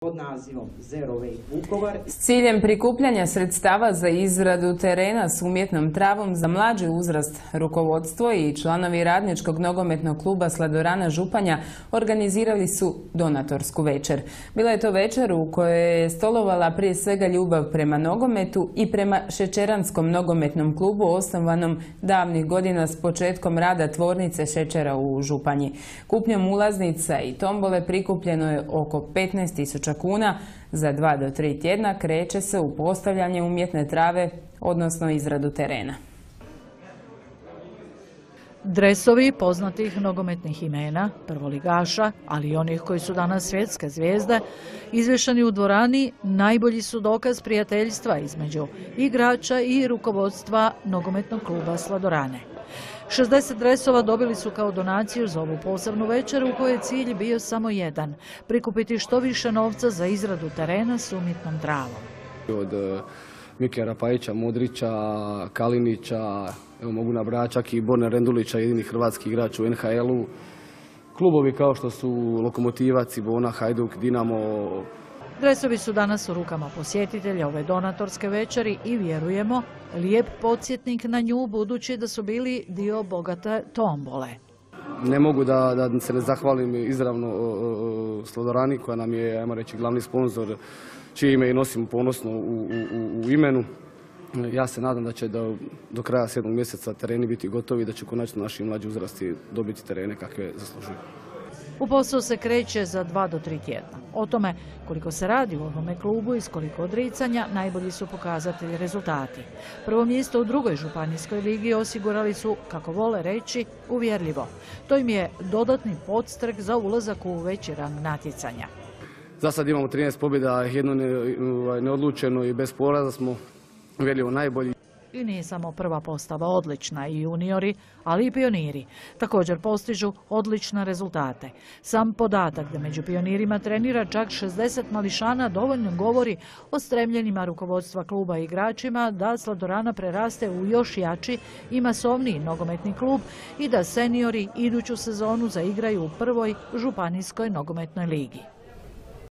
pod nazivom Zero Wave Vukovar. S ciljem prikupljanja sredstava za izradu terena s umjetnom travom za mlađi uzrast, rukovodstvo i članovi radničkog nogometnog kluba Sladorana Županja organizirali su donatorsku večer. Bila je to večer u kojoj je stolovala prije svega ljubav prema nogometu i prema Šećeranskom nogometnom klubu osnovanom davnih godina s početkom rada tvornice šećera u Županji. Kupnjom ulaznica i tombole prikupljeno je oko 15.000 kuna. Za dva do tri tjedna kreće se u postavljanje umjetne trave, odnosno izradu terena. Dresovi poznatih nogometnih imena, prvoligaša, ali i onih koji su danas svjetske zvijezde, izvješani u dvorani najbolji su dokaz prijateljstva između igrača i rukovodstva nogometnog kluba Sladorane. 60 dresova dobili su kao donaciju za ovu posebnu večer u kojoj je cilj bio samo jedan, prikupiti što više novca za izradu terena s umjetnom travom. Od e, Mike Rapajića, Modrića, Kalinića, mogu nabrajati čak i Borne Rendulića, jedini hrvatski igrač u NHL-u. Klubovi kao što su Lokomotiva, Cibona, Hajduk, Dinamo, Dresovi su danas u rukama posjetitelja ove donatorske večeri i vjerujemo lijep podsjetnik na nju budući da su bili dio bogate tombole. Ne mogu da, da se ne zahvalim izravno Slodorani koja nam je, ajmo reći, glavni sponzor čije ime i nosim ponosno u, u, u imenu. Ja se nadam da će do, do kraja sedmog mjeseca tereni biti gotovi i da će konačno naši mlađi uzrasti dobiti terene kakve zaslužuju. U posao se kreće za dva do tri tjedna. O tome koliko se radi u ovome klubu i koliko odricanja najbolji su pokazatelji rezultati. Prvo mjesto u drugoj županijskoj ligi osigurali su, kako vole reći, uvjerljivo. To im je dodatni podstrek za ulazak u veći rang natjecanja. Za sad imamo 13 pobjeda, jedno ovaj, neodlučeno i bez poraza smo uvjerljivo najbolji. I nije samo prva postava odlična i juniori, ali i pioniri. Također postižu odlične rezultate. Sam podatak da među pionirima trenira čak 60 mališana dovoljno govori o stremljenima rukovodstva kluba i igračima da Sladorana preraste u još jači i masovniji nogometni klub i da seniori iduću sezonu zaigraju u prvoj županijskoj nogometnoj ligi.